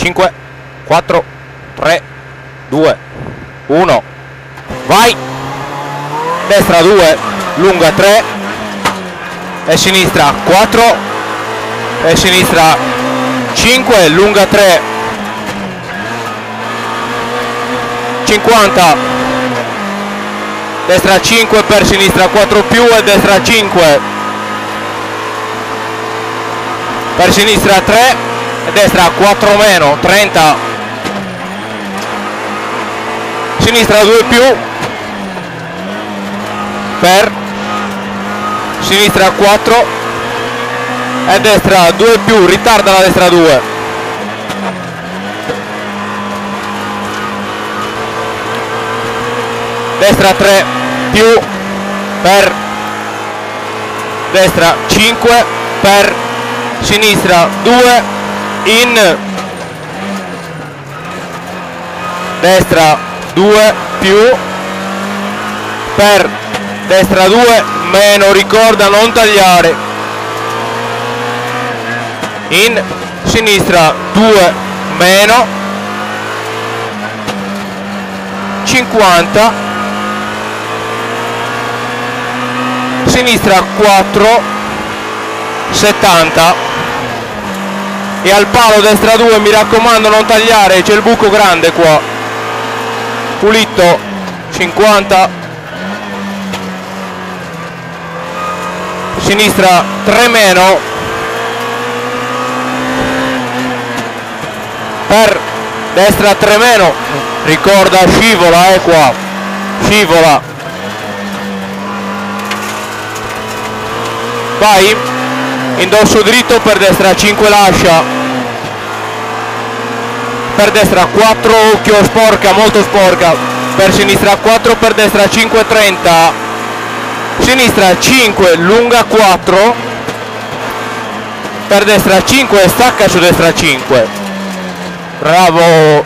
5 4 3 2 1 vai! Destra 2 lunga 3 e sinistra 4 e sinistra 5 lunga 3 50 destra 5 per sinistra 4 più e destra 5 per sinistra 3 e destra 4 meno 30 sinistra 2 più. Per. Sinistra 4 e destra 2 più. Ritarda la destra 2 destra 3 più. Per. Destra 5 per. Sinistra 2 in destra 2 più per destra 2 meno ricorda non tagliare in sinistra 2 meno 50 sinistra 4 70 e al palo destra 2 mi raccomando non tagliare c'è il buco grande qua. Pulito 50 sinistra 3 meno. Per destra 3 meno. Ricorda scivola eh qua. Scivola. Vai indosso dritto per destra 5 lascia. Per destra 4 occhio sporca molto sporca. Per sinistra 4 per destra 5 30 sinistra 5 lunga 4 per destra 5 stacca su destra 5 bravo